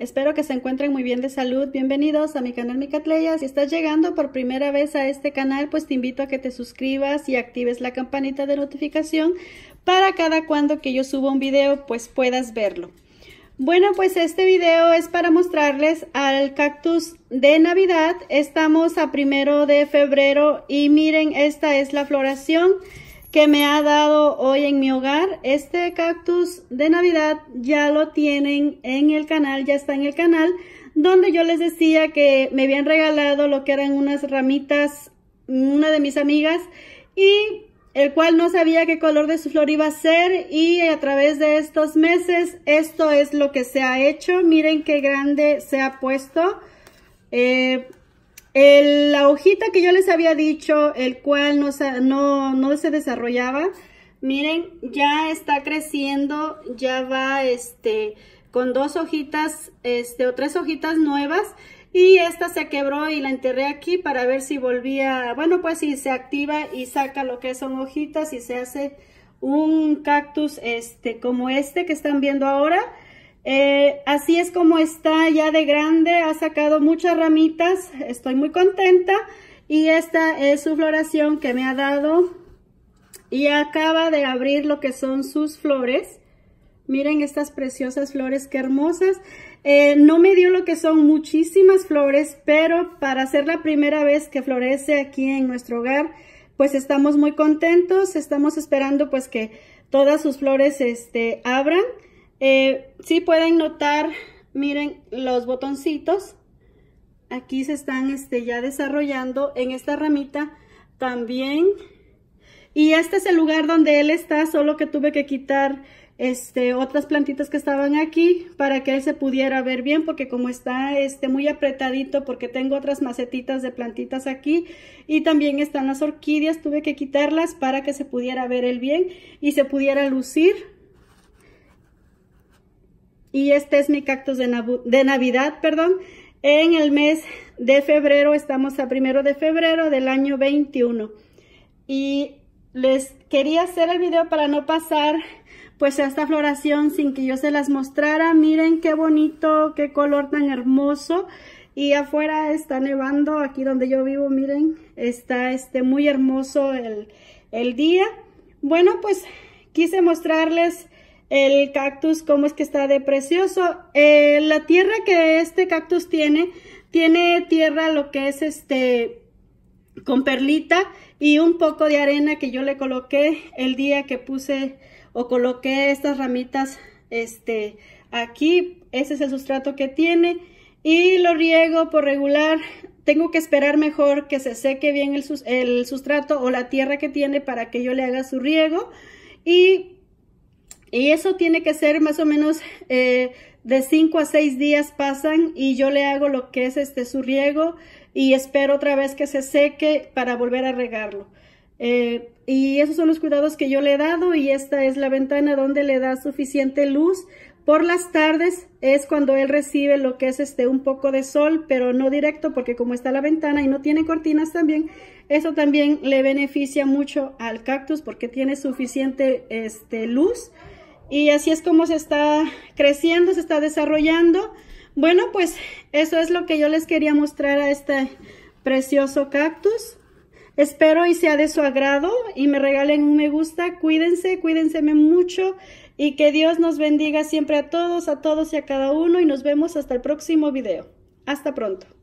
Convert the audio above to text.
Espero que se encuentren muy bien de salud. Bienvenidos a mi canal Micatleya. Si estás llegando por primera vez a este canal, pues te invito a que te suscribas y actives la campanita de notificación para cada cuando que yo suba un video, pues puedas verlo. Bueno, pues este video es para mostrarles al cactus de Navidad. Estamos a primero de febrero y miren, esta es la floración que me ha dado hoy en mi hogar. Este cactus de Navidad ya lo tienen en el canal, ya está en el canal, donde yo les decía que me habían regalado lo que eran unas ramitas, una de mis amigas, y el cual no sabía qué color de su flor iba a ser y a través de estos meses esto es lo que se ha hecho. Miren qué grande se ha puesto. Eh, la hojita que yo les había dicho, el cual no, no, no se desarrollaba, miren, ya está creciendo, ya va este, con dos hojitas, este, o tres hojitas nuevas. Y esta se quebró y la enterré aquí para ver si volvía, bueno, pues si se activa y saca lo que son hojitas y se hace un cactus este como este que están viendo ahora. Eh, así es como está ya de grande, ha sacado muchas ramitas, estoy muy contenta y esta es su floración que me ha dado y acaba de abrir lo que son sus flores. Miren estas preciosas flores, qué hermosas. Eh, no me dio lo que son muchísimas flores, pero para ser la primera vez que florece aquí en nuestro hogar, pues estamos muy contentos, estamos esperando pues que todas sus flores este, abran. Eh, sí pueden notar, miren los botoncitos. Aquí se están este, ya desarrollando en esta ramita también. Y este es el lugar donde él está, solo que tuve que quitar este, otras plantitas que estaban aquí para que él se pudiera ver bien porque como está este, muy apretadito porque tengo otras macetitas de plantitas aquí y también están las orquídeas, tuve que quitarlas para que se pudiera ver él bien y se pudiera lucir y este es mi cactus de, Navidad, perdón. En el mes de febrero, estamos a primero de febrero del año 21. Y les quería hacer el video para no pasar pues esta floración sin que yo se las mostrara. Miren qué bonito, qué color tan hermoso. Y afuera está nevando, aquí donde yo vivo, miren, está este muy hermoso el, el día. Bueno, pues quise mostrarles el cactus, cómo es que está de precioso. Eh, la tierra que este cactus tiene, tiene tierra lo que es este con perlita y un poco de arena que yo le coloqué el día que puse o coloqué estas ramitas este aquí. Ese es el sustrato que tiene y lo riego por regular. Tengo que esperar mejor que se seque bien el, el sustrato o la tierra que tiene para que yo le haga su riego. Y y eso tiene que ser más o menos eh, de 5 a 6 días pasan y yo le hago lo que es este su riego y espero otra vez que se seque para volver a regarlo. Eh, y esos son los cuidados que yo le he dado y esta es la ventana donde le da suficiente luz. Por las tardes es cuando él recibe lo que es este un poco de sol, pero no directo porque como está la ventana y no tiene cortinas también, eso también le beneficia mucho al cactus porque tiene suficiente este, luz y así es como se está creciendo, se está desarrollando. Bueno, pues eso es lo que yo les quería mostrar a este precioso cactus. Espero y sea de su agrado y me regalen un me gusta. Cuídense, cuídense mucho y que Dios nos bendiga siempre a todos, a todos y a cada uno y nos vemos hasta el próximo video. Hasta pronto.